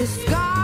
The sky.